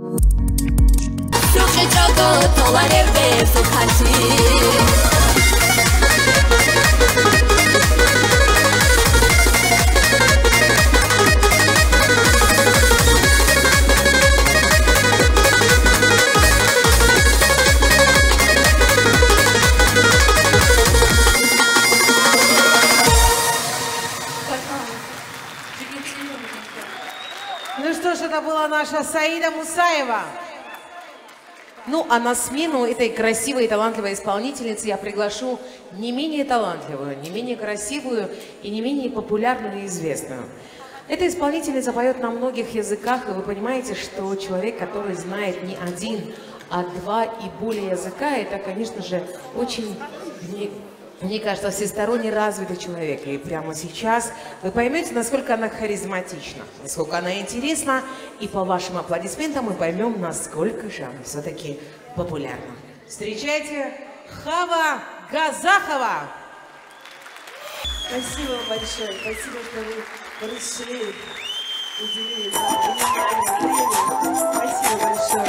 Sufre, jogou, tô arebe, focati наша Саида Мусаева. Ну, а на смену этой красивой и талантливой исполнительницы я приглашу не менее талантливую, не менее красивую и не менее популярную и известную. Эта исполнительница поет на многих языках, и вы понимаете, что человек, который знает не один, а два и более языка, это, конечно же, очень мне, кажется, всесторонне развитый человек. И прямо сейчас вы поймете, насколько она харизматична, насколько она интересна. И по вашим аплодисментам мы поймем, насколько же она все-таки популярна. Встречайте Хава Газахова! Спасибо большое. Спасибо, что вы пришли. Уделили нам внимание, время. Спасибо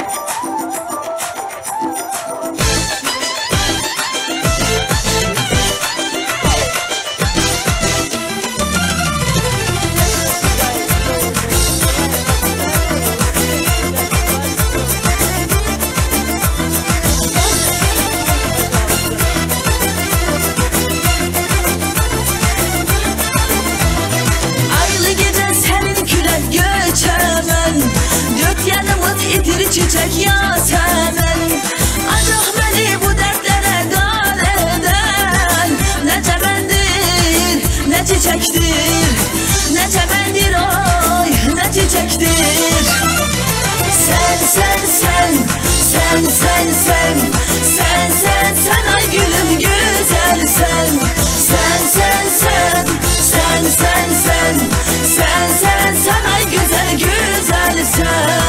sen sen sen Sen sen ay gülüm güzel sen. Sen sen sen sen sen sen Sen sen sen ay güzel güzel sen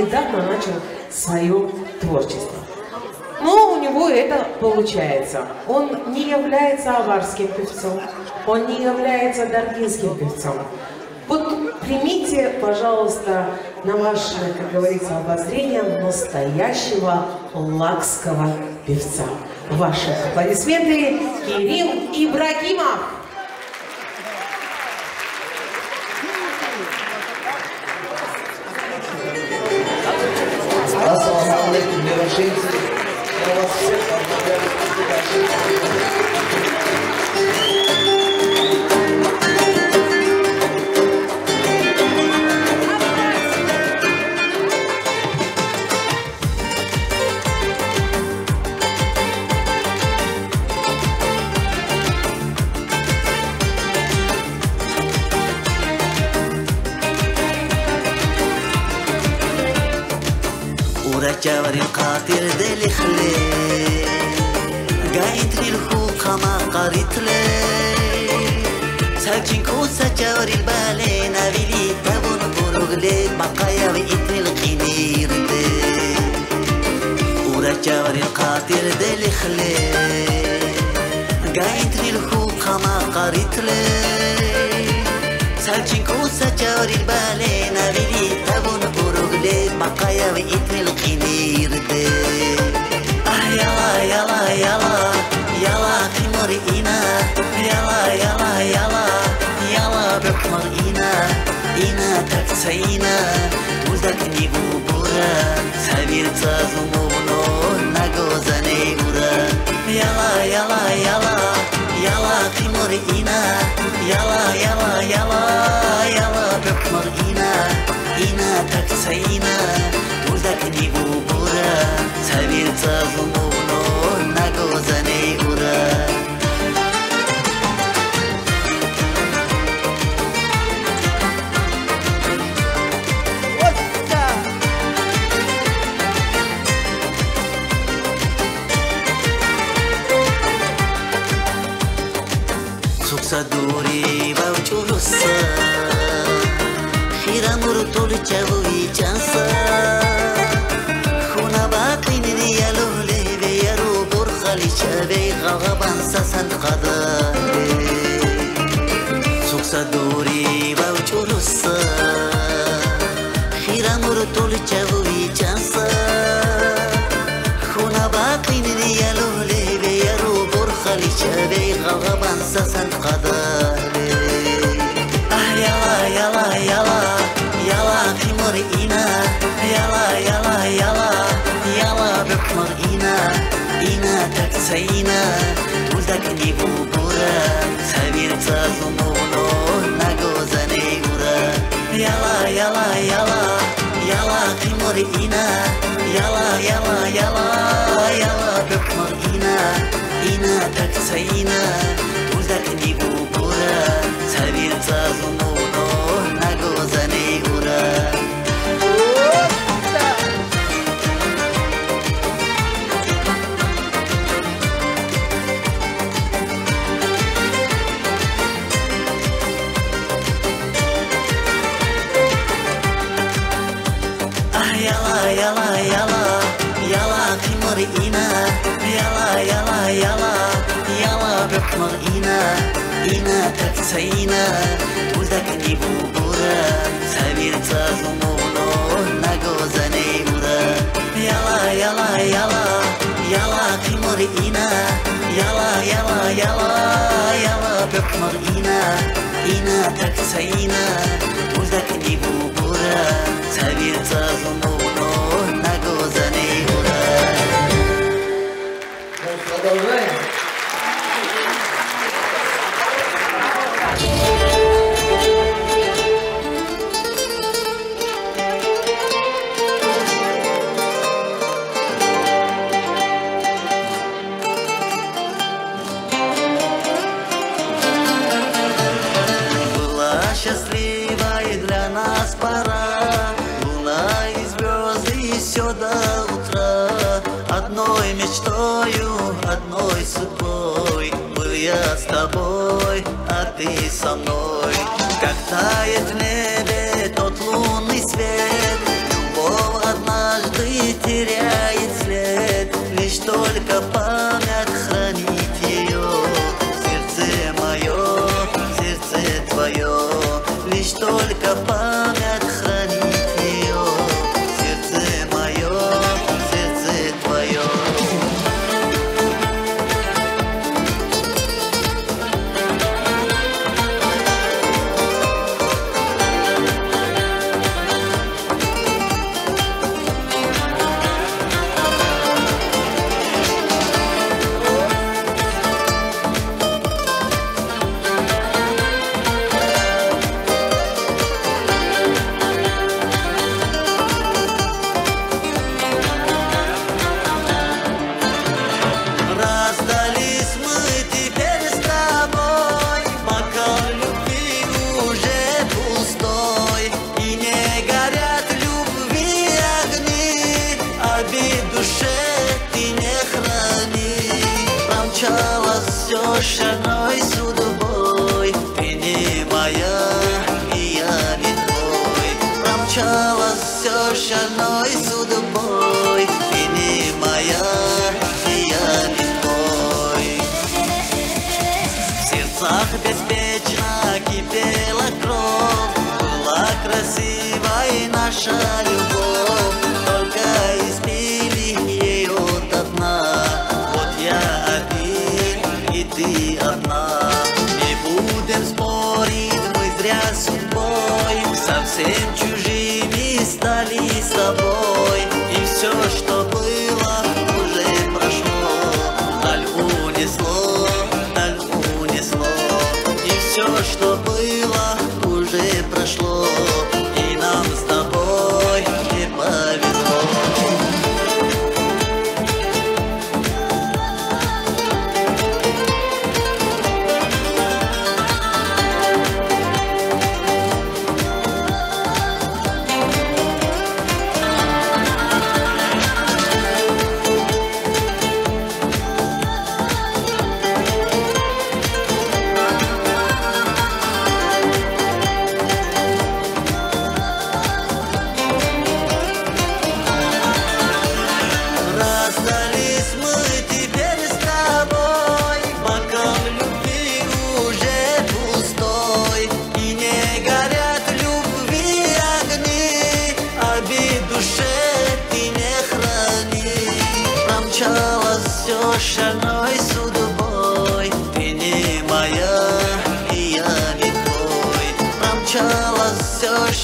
недавно начал свое творчество. Но у него это получается. Он не является аварским певцом, он не является даргинским певцом. Вот примите, пожалуйста, на ваше, как говорится, обозрение настоящего лакского певца. Ваши аплодисменты Кирилл Ибрагимов. Jason. برخالي شابي غغبان ساسن قدالي آه يلا يلا يلا يلا خمر إنا يلا يلا يلا يلا بحمر إنا. إنا تكسينا ولدك نيبو بورا سبير تازو مغنو نغوزا نيبورا يلا يلا يلا يلا خمر إنا يلا يلا يلا يلا بحمر إنا. छैन थक छैन छैन उल्दाखेरि बुबुरा छाबिर छ घुमाउनु नगोजने बुरा याला याला याला याला तिम्रो इना याला याला याला याला बेट्न इना इना तक छैन उल्दाखेरि बुबुरा छाबिर छ घुमाउनु с тобой, а ты со мной. Как тает в небе тот лунный свет Любовь однажды теряет след. Лишь только память хранит ее. Сердце мое, сердце твое. Лишь только память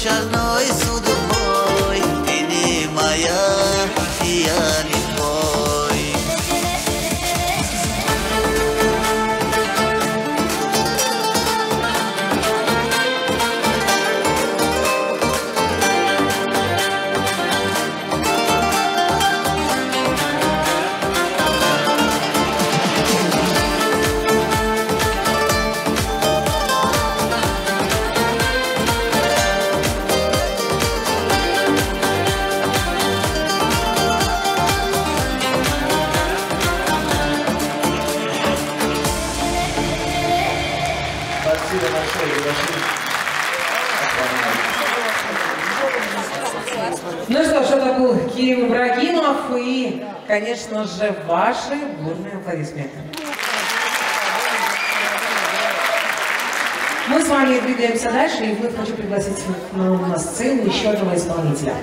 все конечно же, ваши бурные аплодисменты. Мы с вами двигаемся дальше, и вновь хочу пригласить на, сцену еще одного исполнителя.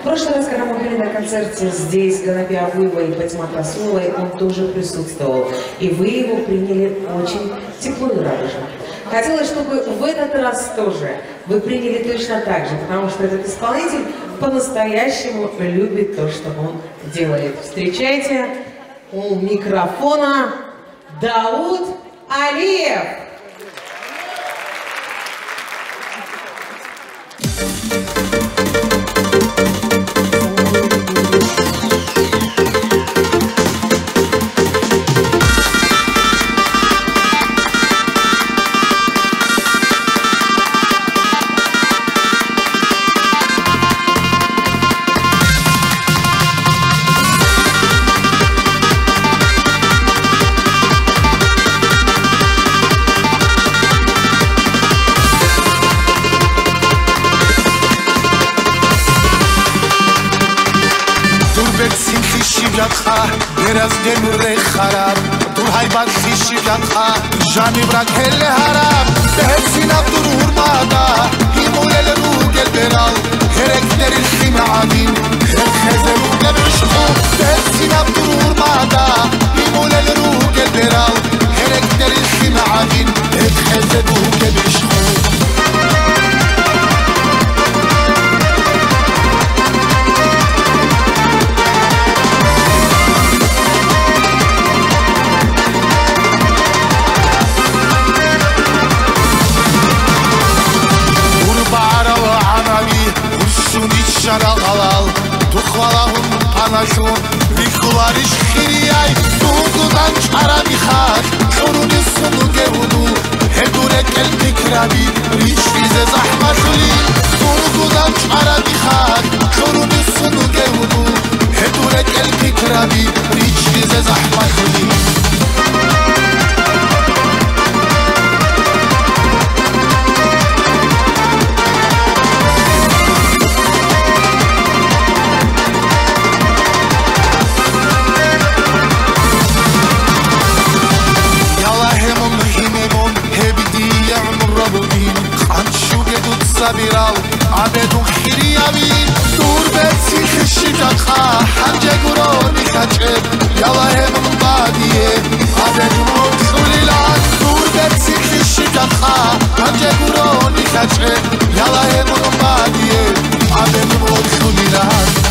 В прошлый раз, когда мы были на концерте здесь, в Ганапе Авыва и Патима Расуловой, он тоже присутствовал. И вы его приняли очень тепло и радужно. Хотелось, чтобы в этот раз тоже вы приняли точно так же, потому что этот исполнитель по-настоящему любит то, что он делает. Встречайте у микрофона Дауд Алиев. دلور خراب دور های بر خیشی گتا جانی برا کل حرام به هفزین دور هرمادا هیمول الو گل برال هرک در الخیم عادین هر خزر و گبش خوب به هفزین دور هرمادا هیمول الو گل برال هرک در الخیم عادین هر خزر و گبش خوب აშარა ალალ თუხვალაჰუნ ანაშუნ ვიქულარიშ ხირიაი სუნგუდან ჩარამიხარ შურუდი სუნგევუდუ ჰედურე კელტი კრავი რიშიზე ზაჰმათული სუნგუდან ჩარამიხარ შურუდი სუნგევუდუ ჰედურე კელტი კრავი რიშიზე ზაჰმათული სიცოცხა ამჯეგურონი გაჭებ ялаემ ბადიე ადეგურო სულილან გურდებ სიხის სიცოცხა ამჯეგურონი გაჭებ ялаემ ბადიე ადეგურო სულილან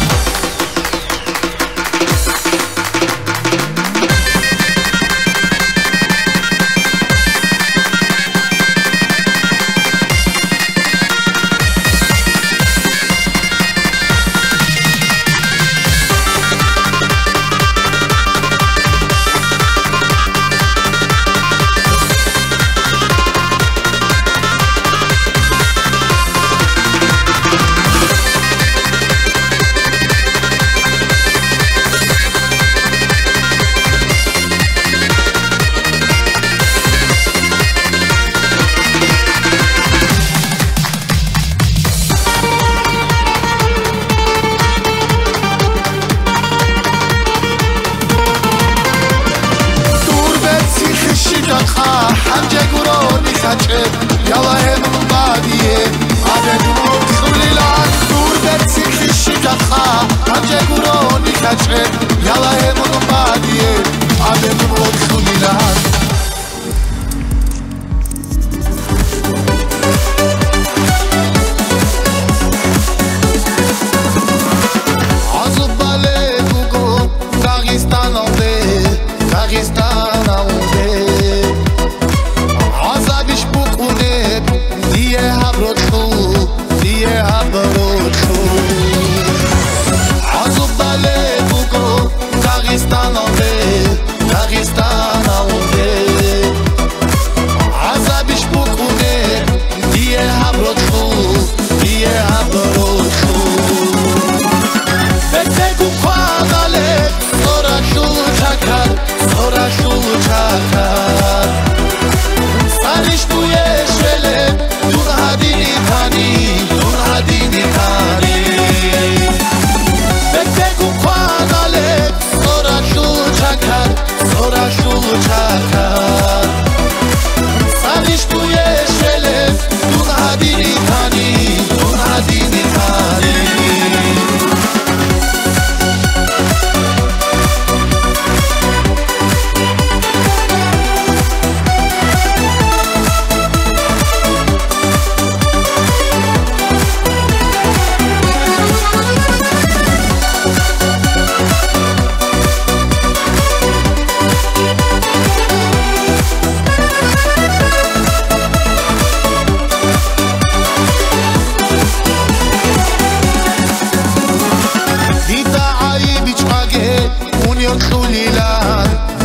يطلو ليلة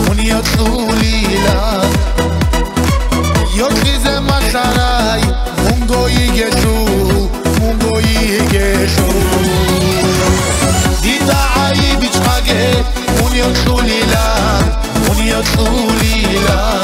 من يطلو ليلة يطلي زي ما سراي مونغو يجسو مونغو يجسو دي دعاي بيشقاقه من يطلو ليلة من يطلو ليلة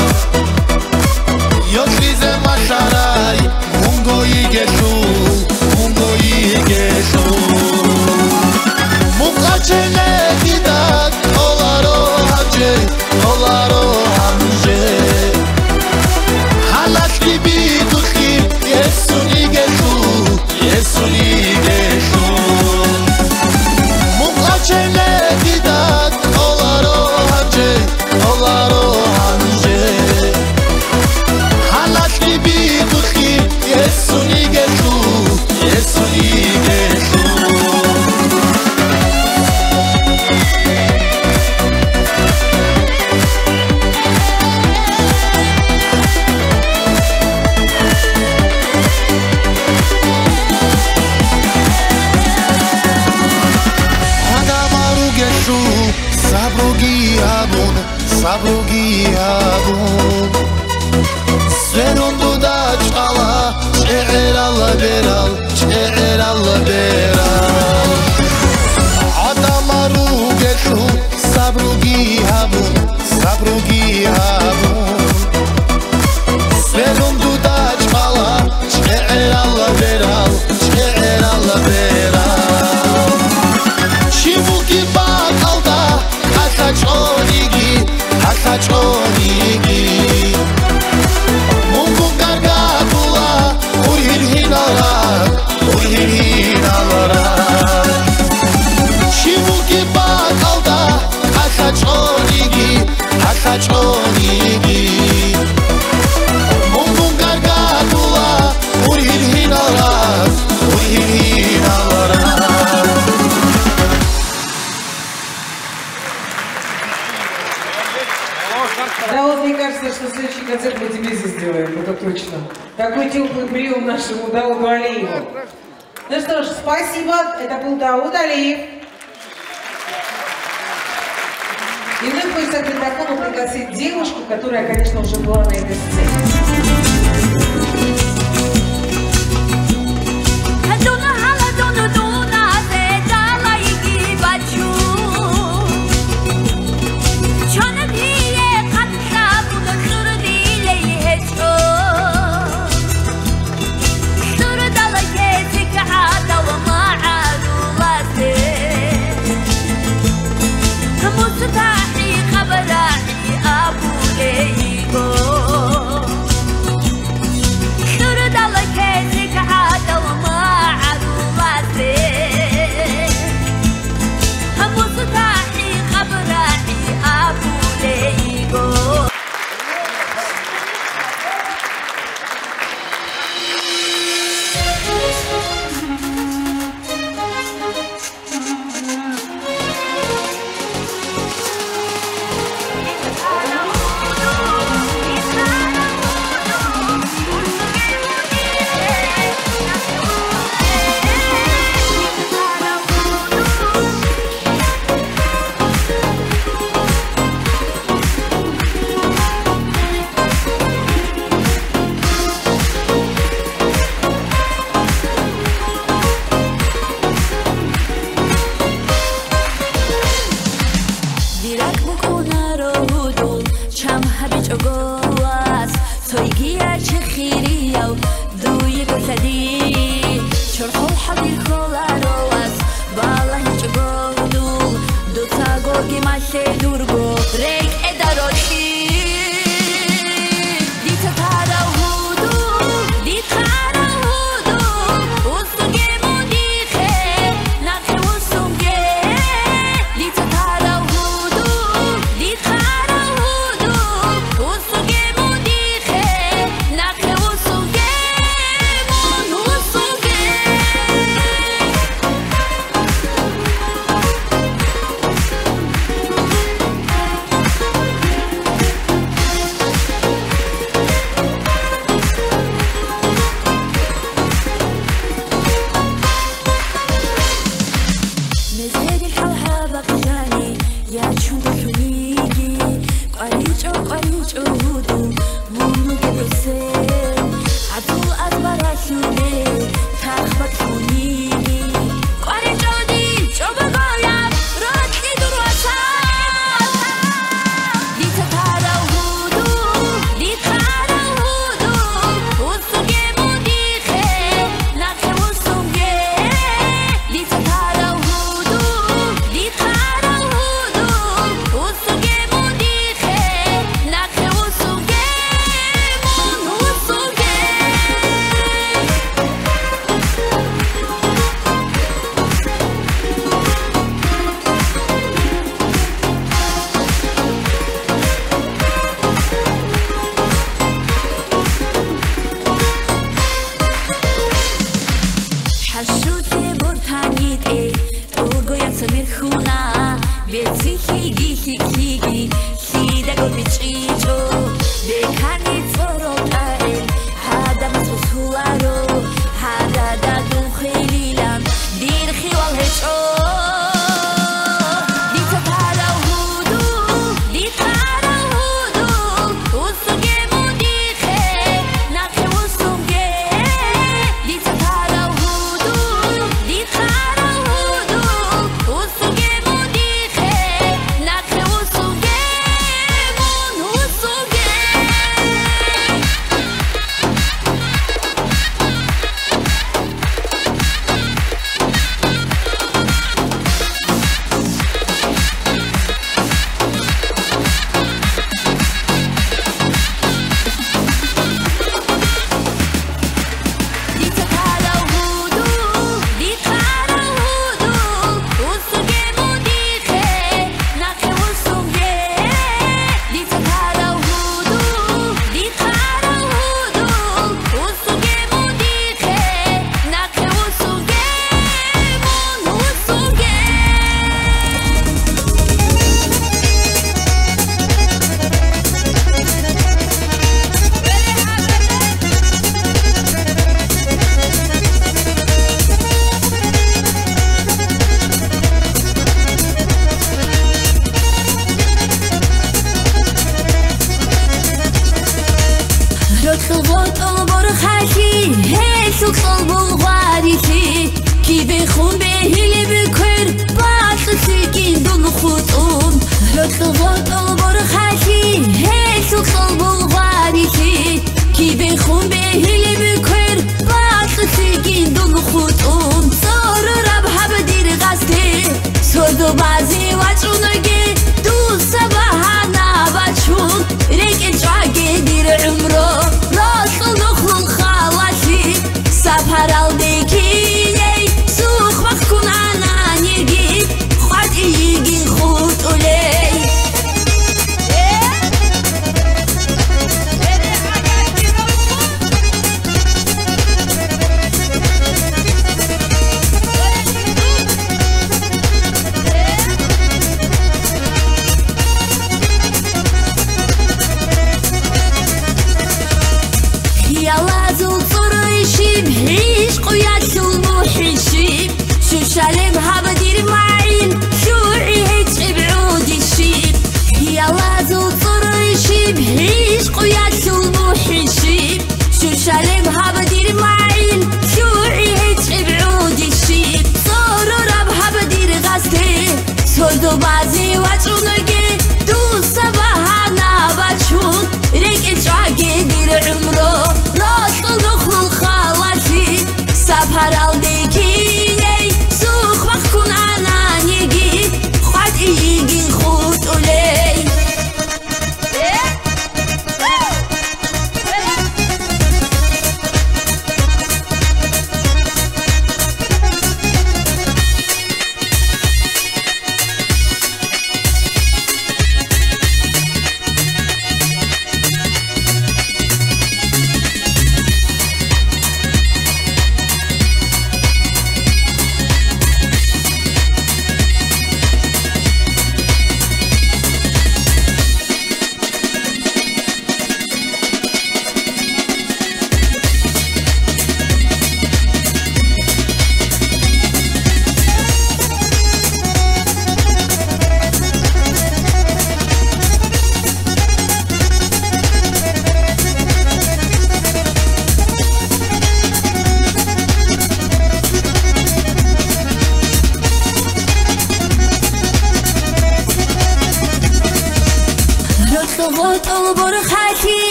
следующий концерт мы тебе здесь сделаем, это точно. Такой теплый прием нашему Дауду Алиеву. Ну что ж, спасибо, это был Дауд Алиев. И мне хочется к микрофону пригласить девушку, которая, конечно, уже была на этой сцене.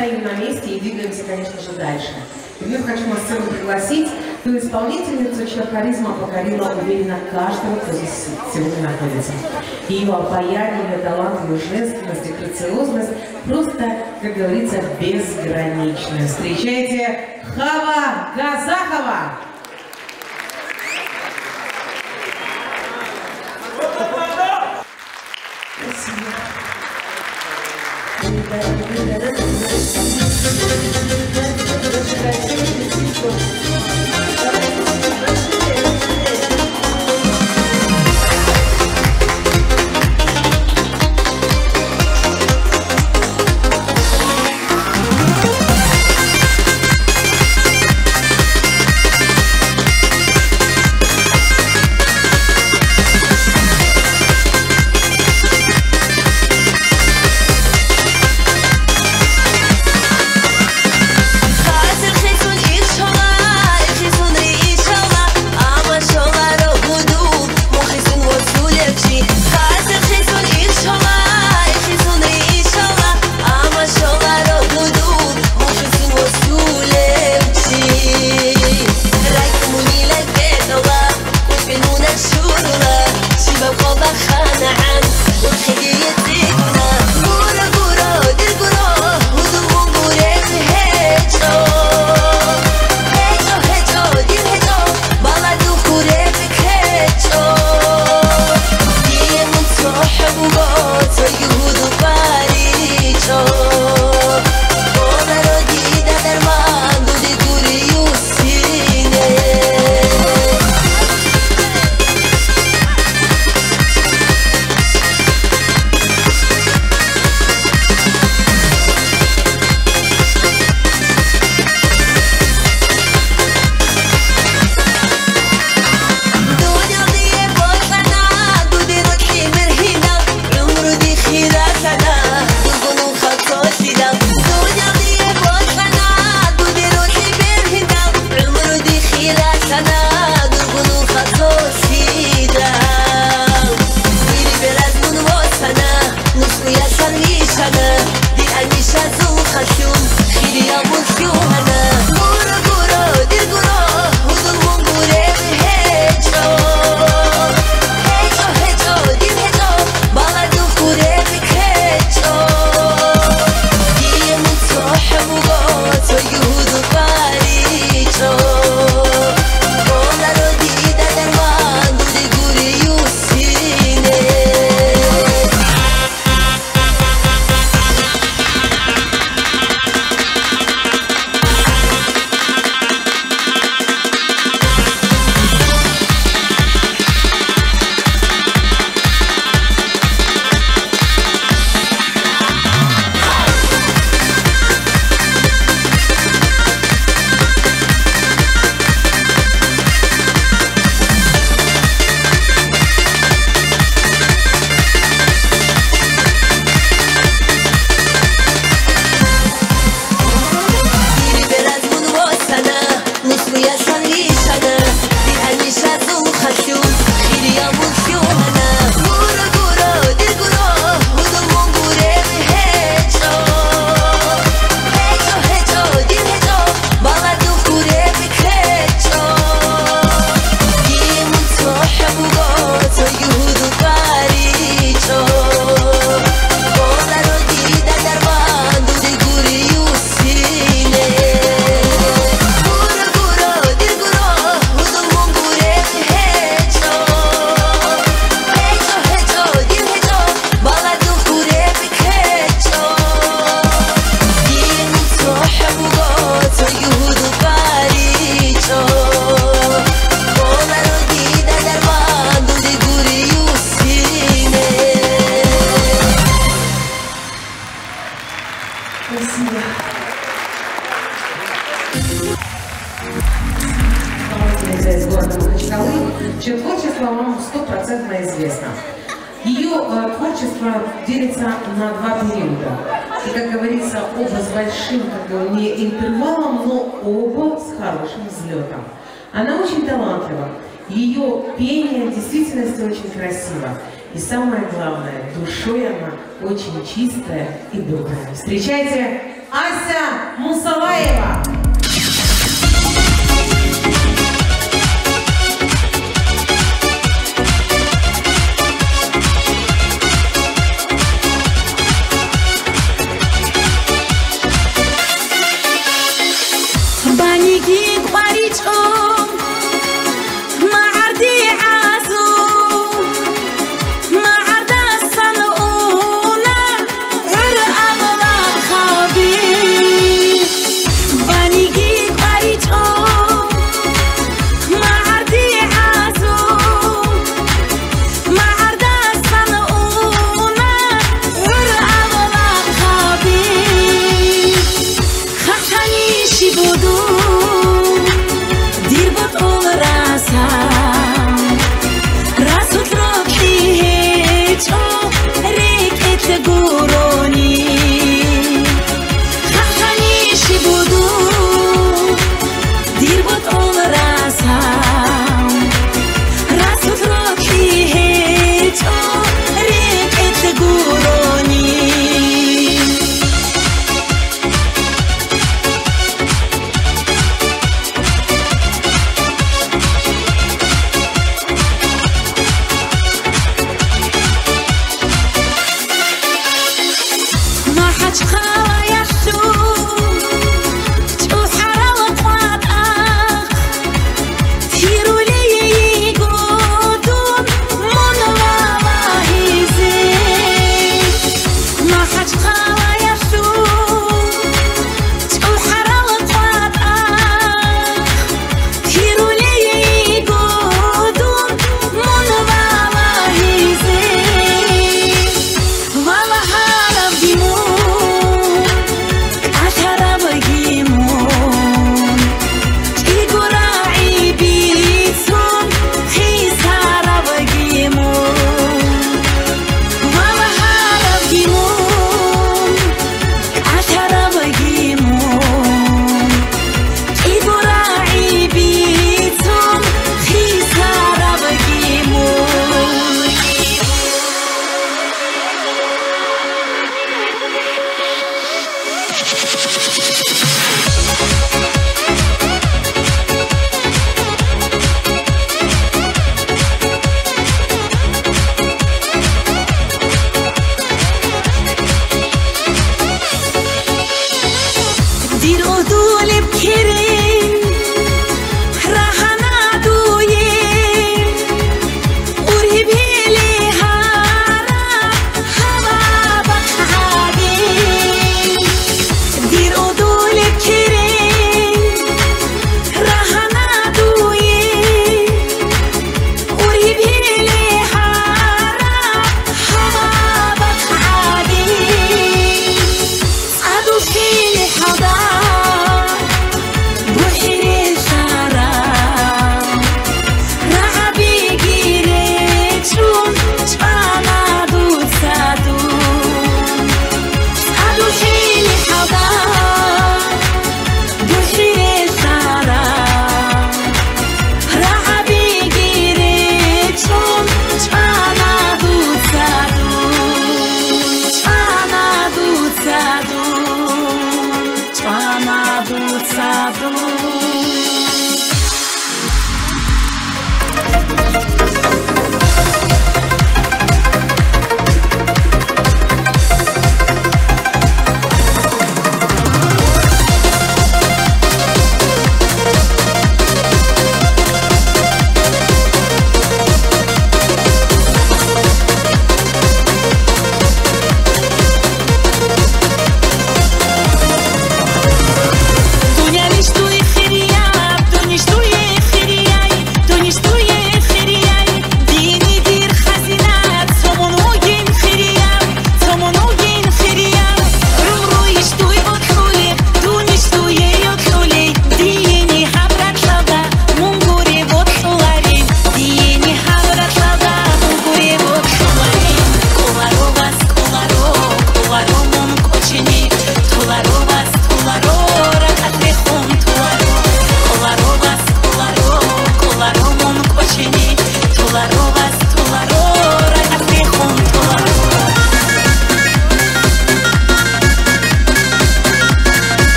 стоим на месте и двигаемся, конечно же, дальше. И мы, хочу на сцену пригласить Но исполнительница чья харизма покорила уверенно каждого, кто здесь сегодня находится. Ее обаяние, ее талант, ее женственность и грациозность просто, как говорится, безграничны. Встречайте Хава Газахова! Спасибо. Thank you. делится на два периода. И, как говорится, оба с большим, как бы, не интервалом, но оба с хорошим взлетом. Она очень талантлива. Ее пение в действительности очень красиво. И самое главное, душой она очень чистая и добрая. Встречайте Ася Мусалаева!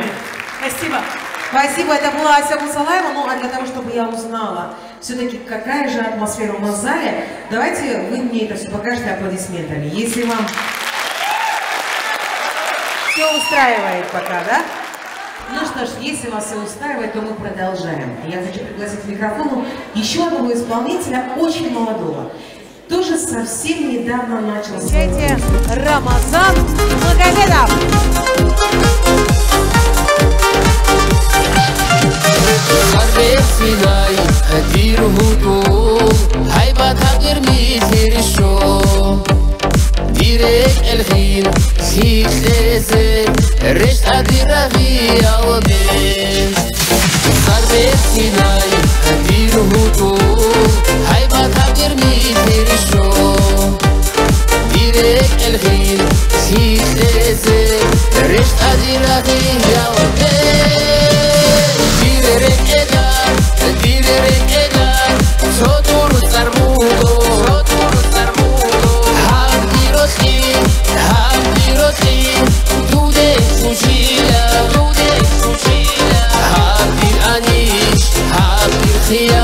Нами. Спасибо. Спасибо, это была Ася Мусалаева. Ну, а для того, чтобы я узнала, все-таки какая же атмосфера у нас в зале, давайте вы мне это все покажете аплодисментами. Если вам все устраивает пока, да? Ну что ж, если вас все устраивает, то мы продолжаем. Я хочу пригласить к микрофону еще одного исполнителя, очень молодого. Тоже совсем недавно начал... Рамазан Магомедов! حرب سيناي هدير هدوء هيبة تغرمي سير الشوم ديرك الخيل خيل لسر رش قدير غيا وبين حرب سيناي هدير هدوء هيبة تغرمي سير الشوم ديرك الخيل خيل لسر Yeah.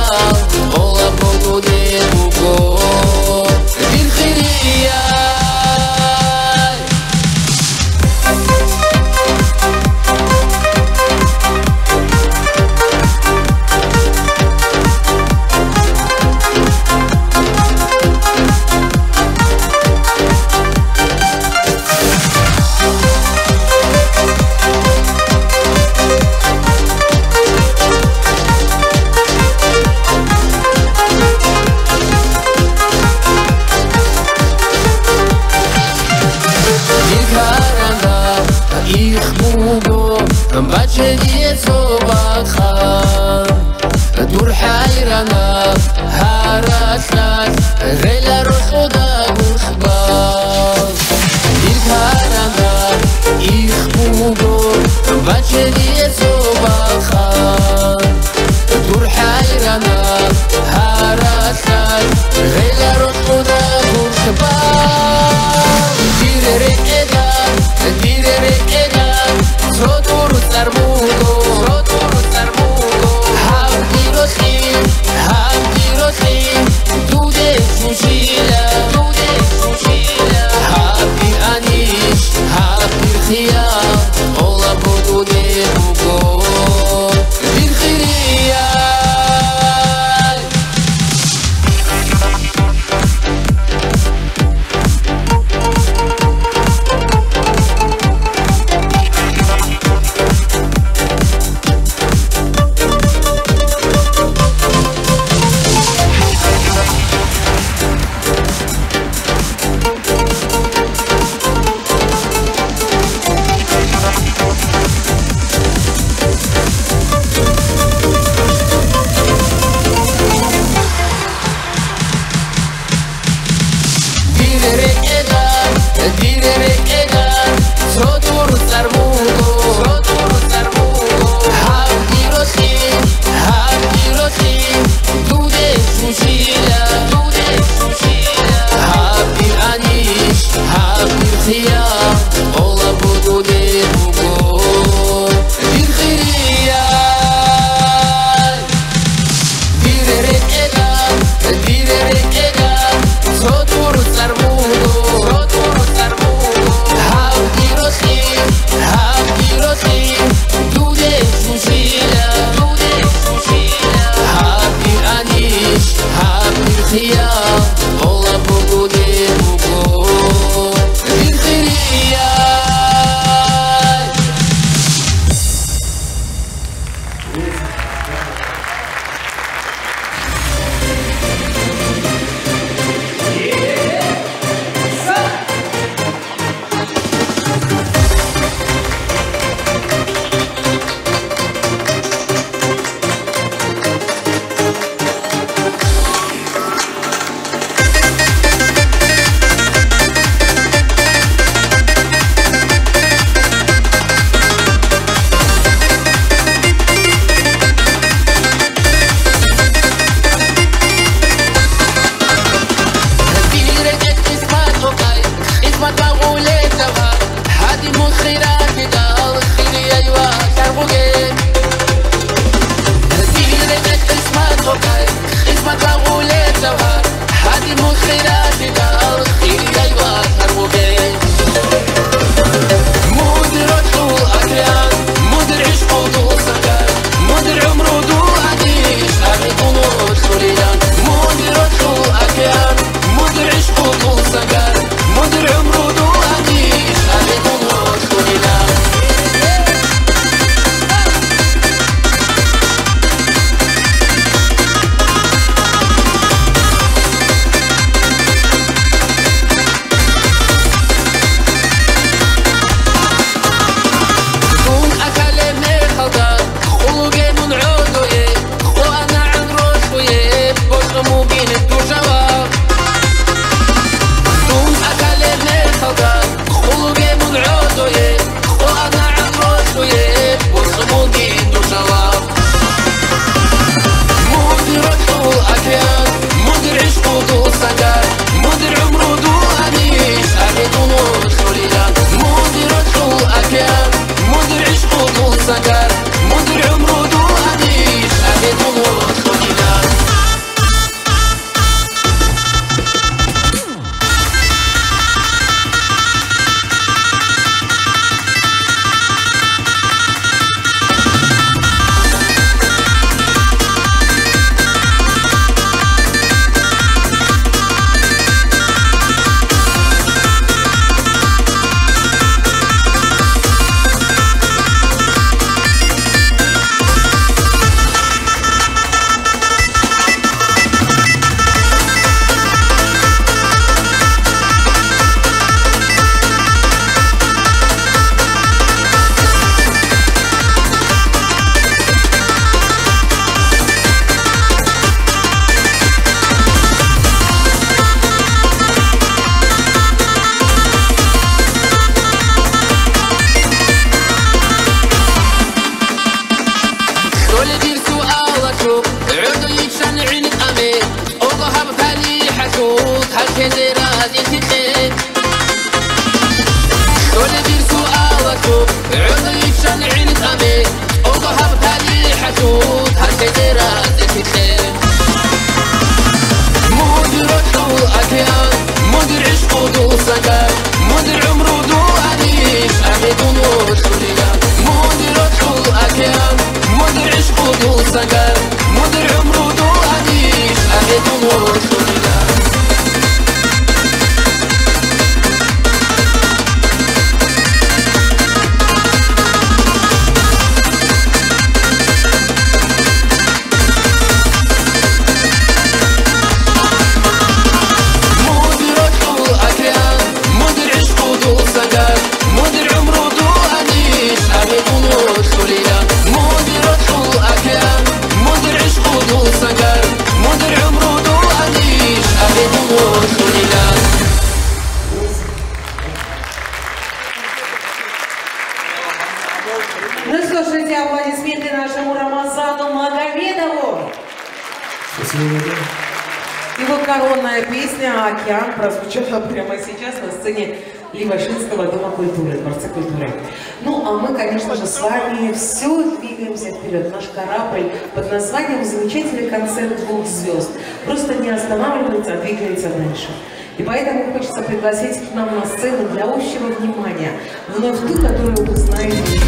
пригласить к нам на сцену для общего внимания вновь ту, которую вы знаете.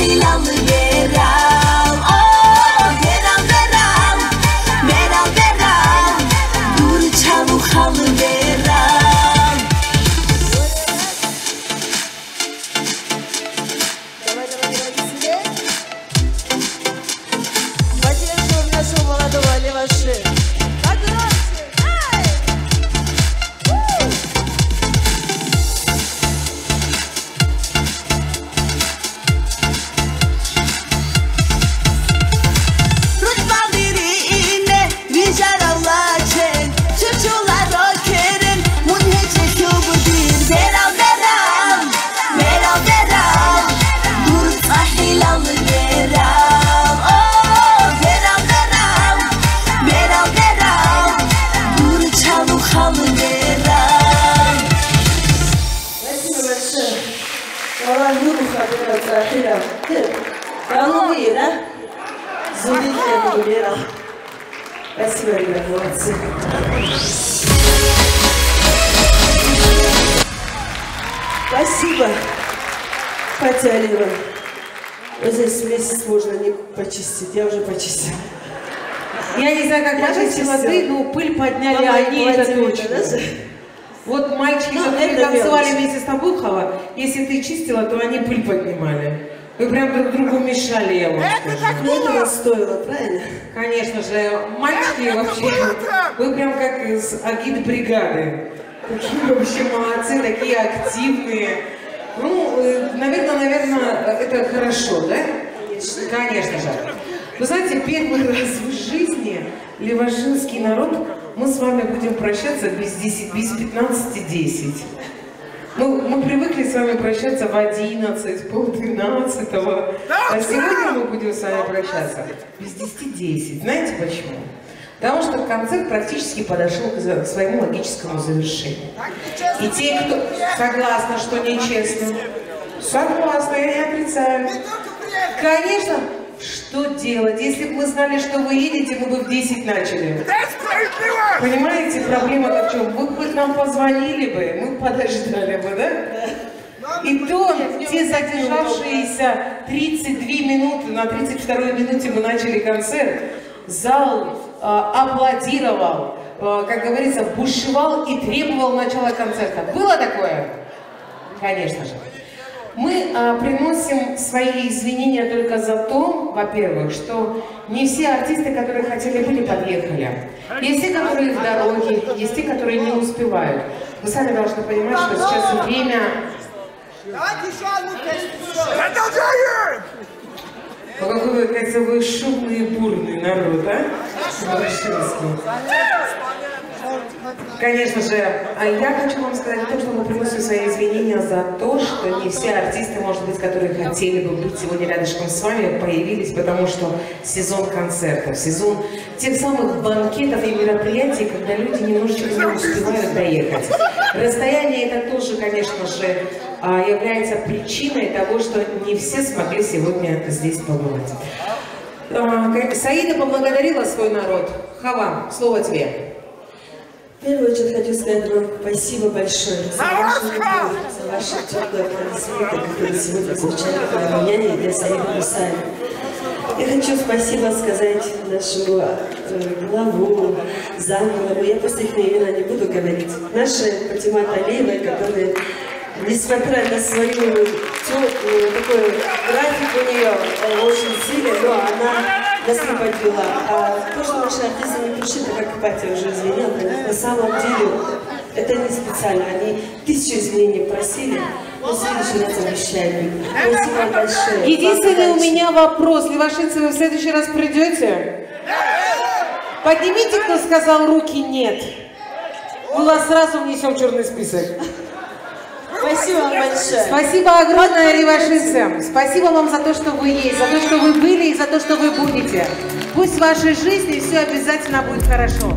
en la hoguera. какие-то. Какие вообще молодцы, такие активные. Ну, э, наверное, наверное, это хорошо, да? Конечно же. Вы знаете, первый раз в жизни левашинский народ, мы с вами будем прощаться без, 10, без 15-10. Ну, мы привыкли с вами прощаться в 11, пол 12, а сегодня мы будем с вами прощаться без 10-10. Знаете почему? Потому что концерт практически подошел к своему логическому завершению. И те, кто согласны, что нечестно, согласны, я не отрицаю. Конечно, что делать? Если бы мы знали, что вы едете, мы бы в 10 начали. Понимаете, проблема-то в чем? Вы бы нам позвонили бы, мы подождали бы, да? И то те задержавшиеся 32 минуты, на 32 минуте мы начали концерт, зал Э, аплодировал, э, как говорится, бушевал и требовал начала концерта. Было такое? Конечно же. Мы э, приносим свои извинения только за то, во-первых, что не все артисты, которые хотели были, подъехали. Есть те, которые в дороге, есть те, которые не успевают. Вы сами должны понимать, что сейчас время... Продолжаем! Продолжаем! Какой вы, кажется, вы шумный и бурный народ, а? Совершенский. Конечно же, а я хочу вам сказать то, что мы приносим свои извинения за то, что не все артисты, может быть, которые хотели бы быть сегодня рядышком с вами, появились, потому что сезон концертов, сезон тех самых банкетов и мероприятий, когда люди немножечко не успевают доехать. Расстояние это тоже, конечно же, а, является причиной того, что не все смогли сегодня здесь побывать. А, Саида поблагодарила свой народ. Хава, слово тебе. В первую очередь хочу сказать вам спасибо большое за вашу любовь, за ваше теплое аплодисменты, которые сегодня звучали для меня и для Саида Мусаева. Я хочу спасибо сказать нашему э, главу, замглаву, я просто их имена не буду говорить, нашей Фатима Талиевой, которая, несмотря на свою теплую, такой график у нее э, очень сильный, но она нас не подвела. А то, что наши артисты не пришли, так как Катя уже извинила, на самом деле это не специально. Они тысячу извинений просили, но в следующий раз обещали. Спасибо большое. Единственный у меня вопрос. Левашинцы, вы в следующий раз придете? Поднимите, кто сказал руки нет. Мы вас сразу внесем в черный список. Спасибо вам большое. Спасибо огромное, Ревашинцам. Спасибо вам за то, что вы есть, за то, что вы были и за то, что вы будете. Пусть в вашей жизни все обязательно будет хорошо.